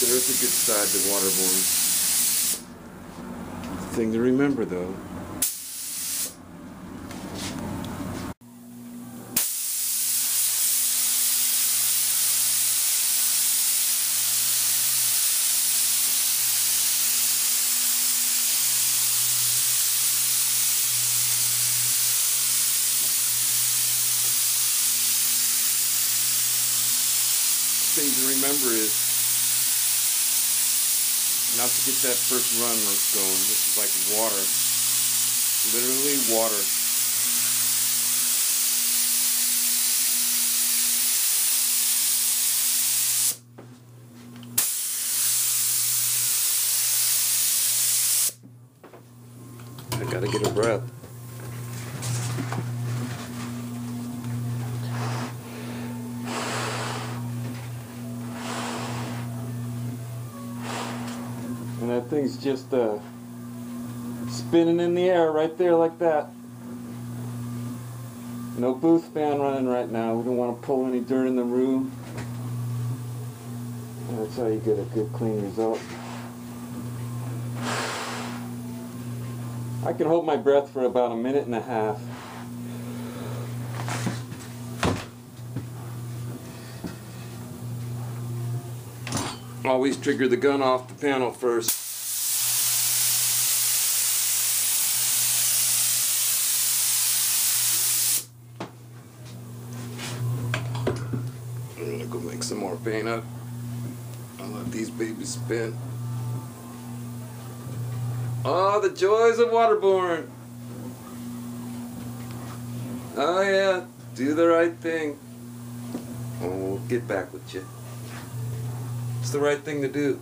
There's a good side to waterborne. Thing to remember though. thing to remember is not to get that first run going. This is like water. Literally water. I gotta get a breath. And that thing's just uh, spinning in the air right there like that. No booth fan running right now. We don't want to pull any dirt in the room. That's how you get a good clean result. I can hold my breath for about a minute and a half. Always trigger the gun off the panel first. Some more paint up. I'll let these babies spin. Oh, the joys of waterborne. Oh yeah, do the right thing. We'll get back with you. It's the right thing to do.